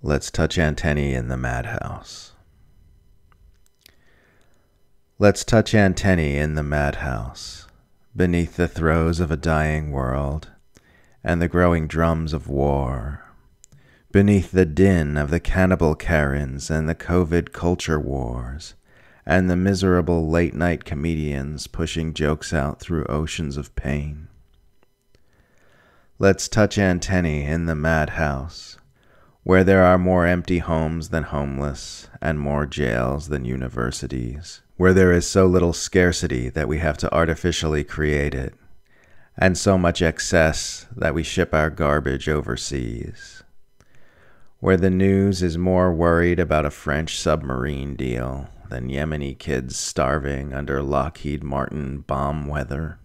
Let's touch antennae in the madhouse. Let's touch antennae in the madhouse, beneath the throes of a dying world and the growing drums of war, beneath the din of the cannibal Karens and the COVID culture wars, and the miserable late night comedians pushing jokes out through oceans of pain. Let's touch antennae in the madhouse where there are more empty homes than homeless, and more jails than universities, where there is so little scarcity that we have to artificially create it, and so much excess that we ship our garbage overseas, where the news is more worried about a French submarine deal than Yemeni kids starving under Lockheed Martin bomb weather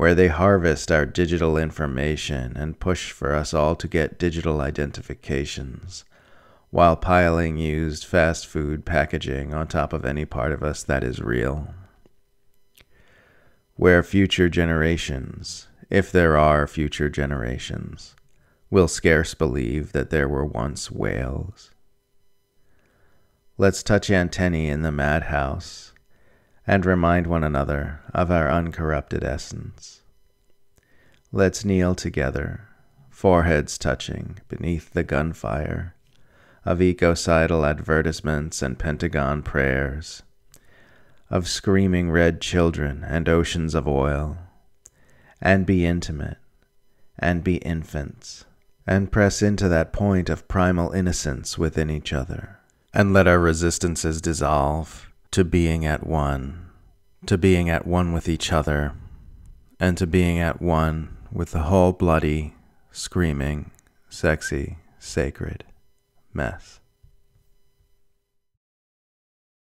where they harvest our digital information and push for us all to get digital identifications, while piling used fast food packaging on top of any part of us that is real. Where future generations, if there are future generations, will scarce believe that there were once whales. Let's touch antennae in the madhouse and remind one another of our uncorrupted essence. Let's kneel together, foreheads touching beneath the gunfire of ecocidal advertisements and Pentagon prayers, of screaming red children and oceans of oil, and be intimate, and be infants, and press into that point of primal innocence within each other, and let our resistances dissolve to being at one, to being at one with each other, and to being at one with the whole bloody, screaming, sexy, sacred mess.